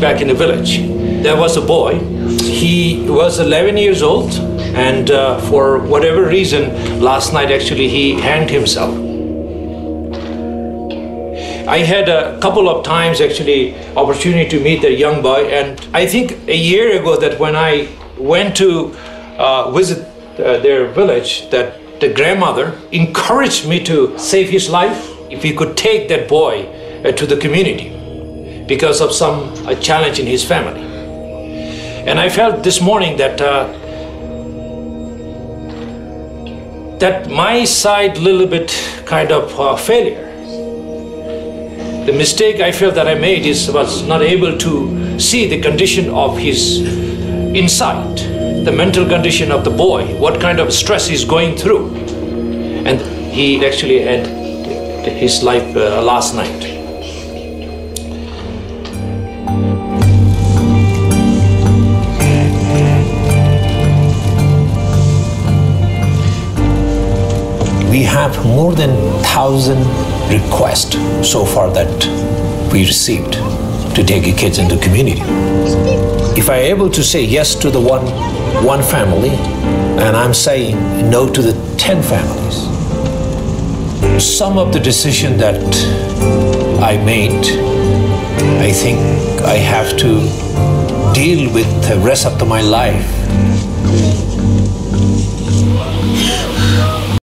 back in the village. There was a boy. He was 11 years old, and uh, for whatever reason, last night actually he hanged himself. I had a couple of times actually opportunity to meet that young boy, and I think a year ago that when I went to uh, visit uh, their village, that the grandmother encouraged me to save his life if we could take that boy uh, to the community because of some uh, challenge in his family. And I felt this morning that uh, that my side little bit kind of uh, failure. The mistake I felt that I made is was not able to see the condition of his inside, the mental condition of the boy, what kind of stress he's going through. And he actually had his life uh, last night. We have more than 1000 requests so far that we received to take the kids into community. If i'm able to say yes to the one one family and i'm saying no to the 10 families some of the decision that i made i think i have to deal with the rest of my life